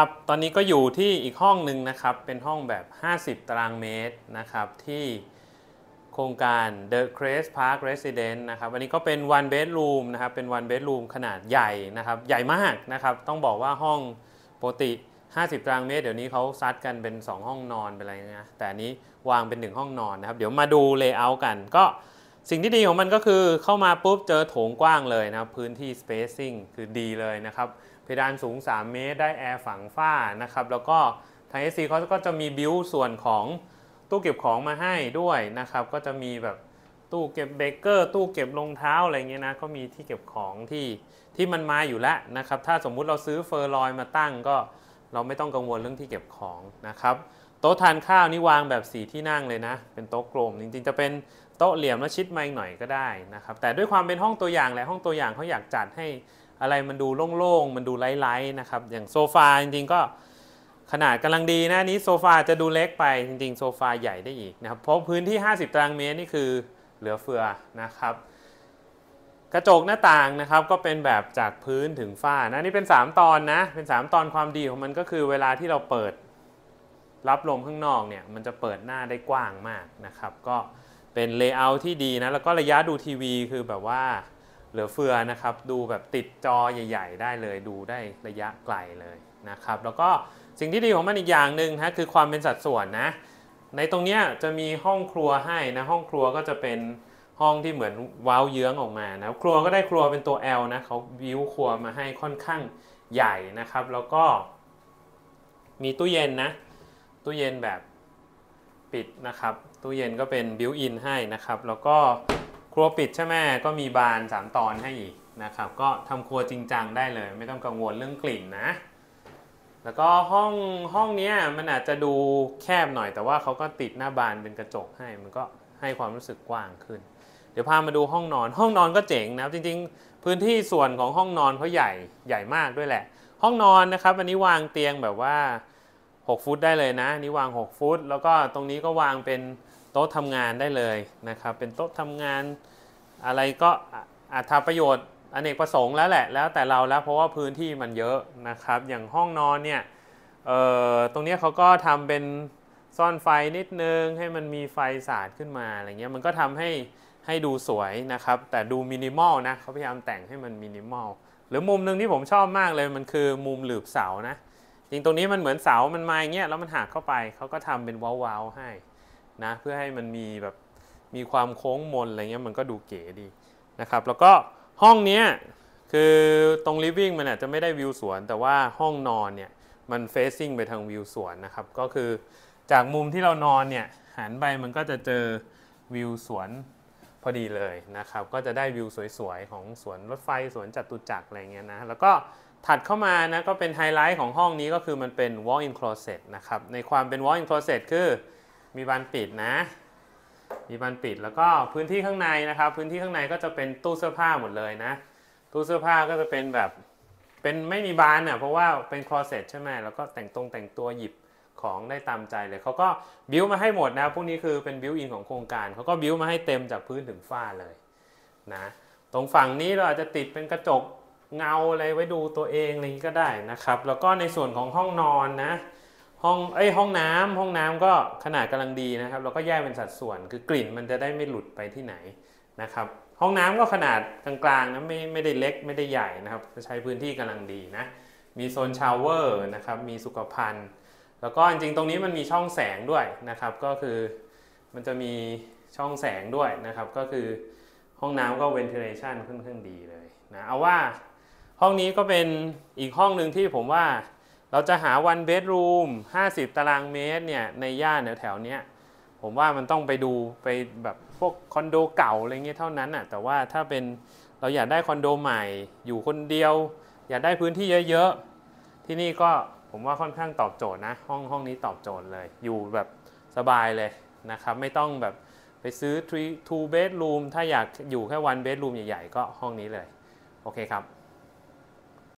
ครับ ตอนนี้ก็อยู่ที่อีกห้องหนึ่งนะครับ เป็นห้องแบบ 50 ตารางเมตรนะครับที่โครงการ The Crest Park Residence นะครับอันนี้ก็เป็น one bedroom นะครับ เป็น one bedroom ขนาดใหญ่นะครับ ใหญ่มากนะครับ ต้องบอกว่าห้องปกติ 50 ตารางเมตร เดี๋ยวนี้เขาซัดกันเป็น 2 ห้องนอนเป็นอะไรนะแต่อันนี้วางเป็น 1 ห้องนอนนะครับ เดี๋ยวมาดูเลเยอร์กันก็ สิ่งที่ดีของมันก็คือเข้ามาปุ๊บเจอโถงกว้างเลยนะครับ พื้นที่ spacing คือดีเลยนะครับ เพดานสูง 3 เมตรได้แอร์ฝังฝ้านะครับ แล้วก็ทาง SC เขาก็จะมีบิวส่วนของตู้เก็บของมาให้ด้วยนะครับ ก็จะมีแบบตู้เก็บเบเกอร์ ตู้เก็บรองเท้าอะไรเงี้ยนะ ก็มีที่เก็บของที่ที่มันมาอยู่แล้วนะครับ ถ้าสมมุติเราซื้อเฟอร์ลอยมาตั้งก็เราไม่ต้องกังวลเรื่องที่เก็บของนะครับ โต๊ะทานข้าวนี่วางแบบสีที่นั่งเลยนะ เป็นโต๊ะกลม จริงๆจะเป็น โต๊ะเหลี่ยมแล้วชิดมาอีกหน่อยก็ได้นะครับ แต่ด้วยความเป็นห้องตัวอย่างแหละห้องตัวอย่างเขาอยากจัดให้อะไรมันดูโล่งๆ มันดูไร้ๆนะครับ อย่างโซฟาจริงๆก็ขนาดกำลังดีนะนี้โซฟาจะดูเล็กไปจริงๆ โซฟาใหญ่ได้อีกนะครับเพราะพื้นที่ 50 ตารางเมตรนี่คือเหลือเฟือนะครับ กระจกหน้าต่างนะครับก็เป็นแบบจากพื้นถึงฝ้านะนี่เป็น 3 ตอนนะเป็น 3 ตอนความดีของมันก็คือเวลาที่เราเปิดรับลมข้างนอกเนี่ยมันจะเปิดหน้าได้กว้างมากนะครับ ก็ เป็น layout ที่ดีนะ แล้วก็ระยะดูทีวีคือแบบว่าเหลือเฟือนะครับ ดูแบบติดจอใหญ่ ๆ ได้เลย ดูได้ระยะไกลเลยนะครับ แล้วก็สิ่งที่ดีของมันอีกอย่างหนึ่งนะคือความเป็นสัดส่วนนะ ในตรงนี้จะมีห้องครัวให้นะ ห้องครัวก็จะเป็นห้องที่เหมือนว่าเยื้องออกมานะ ครัวก็ได้ครัวเป็นตัว L นะเขาวิวครัวมาให้ค่อนข้างใหญ่นะครับ แล้วก็มีตู้เย็นนะ ตู้เย็นแบบ ปิดนะครับ ตู้เย็นก็เป็นบิวอินให้นะครับ แล้วก็ครัวปิดใช่ไหมก็มีบาน 3 ตอนให้อีกนะครับ ก็ทำครัวจริงจังได้เลย ไม่ต้องกังวลเรื่องกลิ่นนะ แล้วก็ห้องห้องนี้มันอาจจะดูแคบหน่อยแต่ว่าเขาก็ติดหน้าบานเป็นกระจกให้มันก็ให้ความรู้สึกกว้างขึ้น เดี๋ยวพามาดูห้องนอน ห้องนอนก็เจ๋งนะครับจริง ๆ พื้นที่ส่วนของห้องนอนเขาใหญ่ใหญ่มากด้วยแหละ ห้องนอนนะครับ อันนี้วางเตียงแบบว่า 6 ฟุตได้เลยนะ นี่วาง 6 ฟุต แล้วก็ตรงนี้ก็วางเป็นโต๊ะทำงานได้เลยนะครับ เป็นโต๊ะทำงานอะไรก็อาจทำประโยชน์อเนกประสงค์แล้วแหละ แล้วแต่เราแล้วเพราะว่าพื้นที่มันเยอะนะครับ อย่างห้องนอนเนี่ยเอ่อตรงนี้เขาก็ทำเป็นซ่อนไฟนิดนึงให้มันมีไฟสาดขึ้นมาอะไรเงี้ยมันก็ทำให้ให้ดูสวยนะครับ แต่ดูมินิมอลนะเขาพยายามแต่งให้มันมินิมอลหรือมุมหนึ่งที่ผมชอบมากเลยมันคือมุมหลืบเสานะ จริงตรงนี้มันเหมือนเสา มันมาอย่างเงี้ยแล้วมันหักเข้าไปเขาก็ทำเป็นว้าวๆให้นะเพื่อให้มันมีแบบมีความโค้งมนอะไรเงี้ยมันก็ดูเก๋ดีนะครับ แล้วก็ห้องเนี้ยคือตรงลิฟวิ่งมันอาจจะไม่ได้วิวสวน แต่ว่าห้องนอนเนี่ยมันเฟซซิ่งไปทางวิวสวนนะครับ ก็คือจากมุมที่เรานอนเนี่ยหันไปมันก็จะเจอวิวสวนพอดีเลยนะครับ ก็จะได้วิวสวยๆ ของสวนรถไฟสวนจตุจักรอะไรเงี้ยนะ แล้วก็ ถัดเข้ามานะก็เป็นไฮไลท์ของห้องนี้ก็คือมันเป็น walk-in closet นะครับ ในความเป็น walk-in closet คือมีบานปิดนะ มีบานปิดแล้วก็พื้นที่ข้างในนะครับ พื้นที่ข้างในก็จะเป็นตู้เสื้อผ้าหมดเลยนะ ตู้เสื้อผ้าก็จะเป็นแบบเป็นไม่มีบานอะเพราะว่าเป็น closet ใช่ไหมแล้วก็แต่งตรงแต่งตัวหยิบของได้ตามใจเลยเขาก็บิวมาให้หมดนะพวกนี้คือเป็นบิวอินของโครงการเขาก็บิวมาให้เต็มจากพื้นถึงฝ้าเลยนะตรงฝั่งนี้เราอาจจะติดเป็นกระจก เงาอะไรไว้ดูตัวเองอะไรนี้ก็ได้นะครับ แล้วก็ในส่วนของห้องนอนนะห้องเอ้ยห้องน้ำห้องน้ำก็ขนาดกำลังดีนะครับ แล้วก็แยกเป็นสัดส่วน คือกลิ่นมันจะได้ไม่หลุดไปที่ไหนนะครับ ห้องน้ำก็ขนาดกลางๆนะไม่ไม่ได้เล็กไม่ได้ใหญ่นะครับจะใช้พื้นที่กำลังดีนะมีโซน shower นะครับมีสุขภัณฑ์ แล้วก็จริงๆตรงนี้มันมีช่องแสงด้วยนะครับ ก็คือมันจะมีช่องแสงด้วยนะครับ ก็คือห้องน้ำก็ ventilation ค่อนข้างดีเลยนะเอาว่า ห้องนี้ก็เป็นอีกห้องหนึ่งที่ผมว่า เราจะหา one bedroom 50 ตารางเมตรเนี่ยในย่านแถวๆเนี้ยผมว่ามันต้องไปดูไปแบบพวกคอนโดเก่าอะไรเงี้ยเท่านั้นอะแต่ว่าถ้าเป็นเราอยากได้คอนโดใหม่ อยู่คนเดียว อยากได้พื้นที่เยอะๆ ที่นี่ก็ผมว่าค่อนข้างตอบโจทย์นะ ห้องห้องนี้ตอบโจทย์เลย อยู่แบบสบายเลยนะครับ ไม่ต้องแบบไปซื้อ three two bedroom ถ้าอยากอยู่แค่ one bedroom ใหญ่ๆ ก็ห้องนี้เลย โอเคครับ